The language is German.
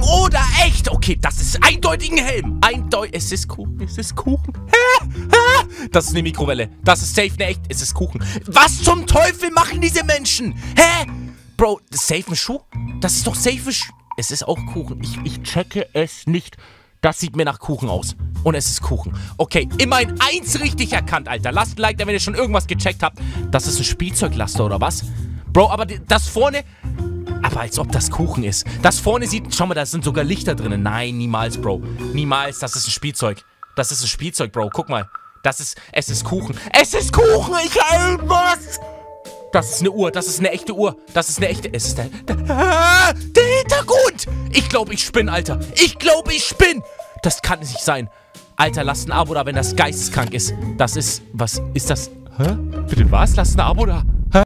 Kuchen oder echt? Okay, das ist eindeutig ein Helm. Eindeutig. Es ist Kuchen. Es ist Kuchen. Hä? Hä? Das ist eine Mikrowelle. Das ist safe eine echt. Es ist Kuchen. Was zum Teufel machen diese Menschen? Hä? Bro, das ist safe ein Schuh? Das ist doch safe ein Schuh. Es ist auch Kuchen. Ich, ich checke es nicht. Das sieht mir nach Kuchen aus. Und es ist Kuchen. Okay, immerhin eins richtig erkannt, Alter. Lasst ein Like da, wenn ihr schon irgendwas gecheckt habt. Das ist ein Spielzeuglaster, oder was? Bro, aber das vorne... Aber als ob das Kuchen ist. Das vorne sieht... Schau mal, da sind sogar Lichter drin. Nein, niemals, Bro. Niemals. Das ist ein Spielzeug. Das ist ein Spielzeug, Bro. Guck mal. Das ist... Es ist Kuchen. Es ist Kuchen! Ich was? Das ist eine Uhr. Das ist eine echte Uhr. Das ist eine echte... Es ist der... Der, der Hintergrund! Ich glaube, ich spinne, Alter. Ich glaube, ich spinne. Das kann nicht sein. Alter, lasst ein Abo da, wenn das geisteskrank ist. Das ist... Was ist das? Hä? Bitte was? Lasst ein Abo da.